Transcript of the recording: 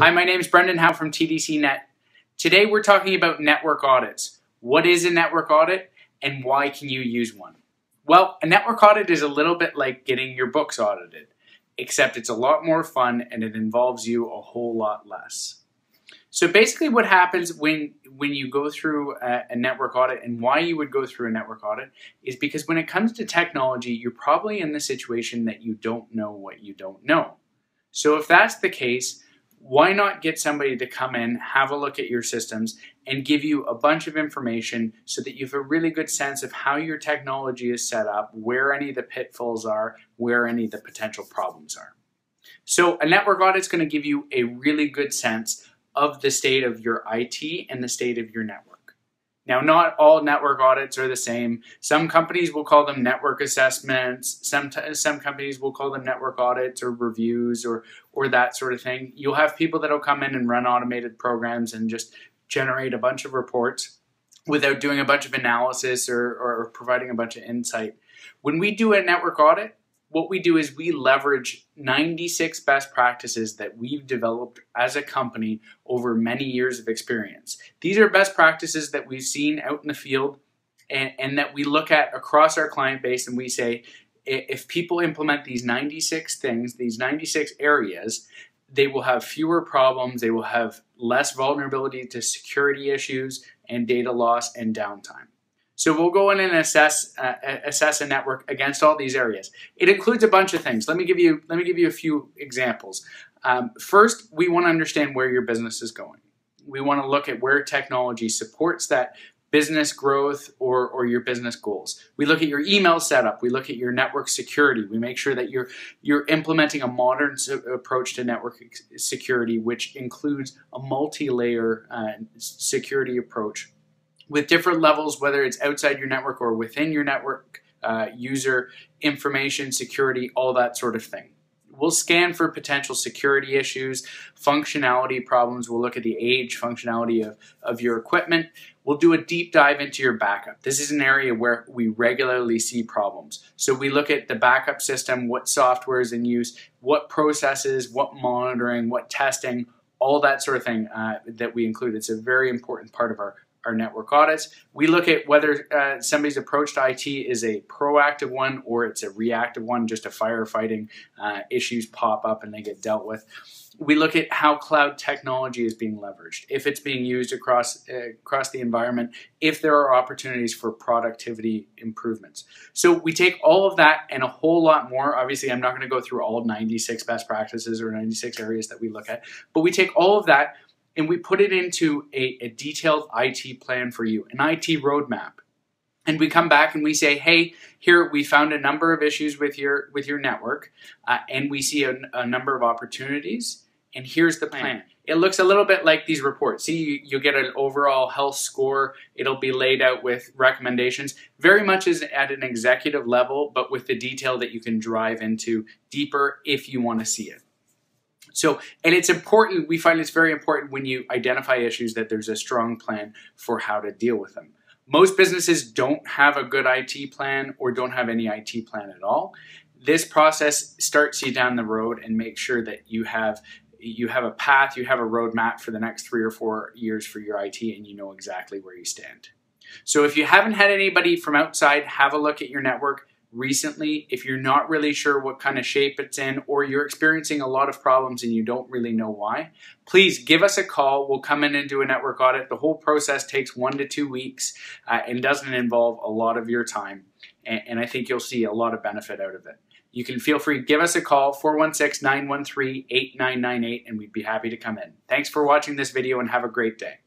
Hi, my name is Brendan Howe from TDC Net. Today we're talking about network audits. What is a network audit and why can you use one? Well, a network audit is a little bit like getting your books audited, except it's a lot more fun and it involves you a whole lot less. So basically what happens when, when you go through a, a, network audit and why you would go through a network audit is because when it comes to technology, you're probably in the situation that you don't know what you don't know. So if that's the case, why not get somebody to come in, have a look at your systems, and give you a bunch of information so that you have a really good sense of how your technology is set up, where any of the pitfalls are, where any of the potential problems are. So a network audit is going to give you a really good sense of the state of your IT and the state of your network. Now, not all network audits are the same. Some companies will call them network assessments. Some, some companies will call them network audits or reviews or, or that sort of thing. You'll have people that will come in and run automated programs and just generate a bunch of reports without doing a bunch of analysis or, or providing a bunch of insight. When we do a network audit, what we do is we leverage 96 best practices that we've developed as a company over many years of experience. These are best practices that we've seen out in the field and, and that we look at across our client base and we say, if people implement these 96 things, these 96 areas, they will have fewer problems, they will have less vulnerability to security issues and data loss and downtime. So we'll go in and assess uh, assess a network against all these areas. It includes a bunch of things. Let me give you let me give you a few examples. Um, first, we want to understand where your business is going. We want to look at where technology supports that business growth or, or your business goals. We look at your email setup. We look at your network security. We make sure that you're you're implementing a modern approach to network security, which includes a multi-layer uh, security approach with different levels, whether it's outside your network or within your network, uh, user information, security, all that sort of thing. We'll scan for potential security issues, functionality problems. We'll look at the age, functionality of, of your equipment. We'll do a deep dive into your backup. This is an area where we regularly see problems. So we look at the backup system, what software is in use, what processes, what monitoring, what testing, all that sort of thing uh, that we include. It's a very important part of our our network audits. We look at whether uh, somebody's approach to IT is a proactive one or it's a reactive one, just a firefighting uh, issues pop up and they get dealt with. We look at how cloud technology is being leveraged, if it's being used across uh, across the environment, if there are opportunities for productivity improvements. So we take all of that and a whole lot more. Obviously, I'm not going to go through all 96 best practices or 96 areas that we look at, but we take all of that and we put it into a, a detailed IT plan for you, an IT roadmap. And we come back and we say, hey, here we found a number of issues with your with your network, uh, and we see a, a, number of opportunities. And here's the plan. It looks a little bit like these reports. See, you, you'll get an overall health score. It'll be laid out with recommendations. Very much is at an executive level, but with the detail that you can drive into deeper if you want to see it. So, and it's important, we find it's very important when you identify issues that there's a strong plan for how to deal with them. Most businesses don't have a good IT plan or don't have any IT plan at all. This process starts you down the road and makes sure that you have you have a path, you have a roadmap for the next three or four years for your IT, and you know exactly where you stand. So if you haven't had anybody from outside have a look at your network, recently, if you're not really sure what kind of shape it's in or you're experiencing a lot of problems and you don't really know why, please give us a call. We'll come in and do a network audit. The whole process takes one to two weeks uh, and doesn't involve a lot of your time. And, and I think you'll see a lot of benefit out of it. You can feel free, to give us a call, 416-913-8998, and we'd be happy to come in. Thanks for watching this video and have a great day.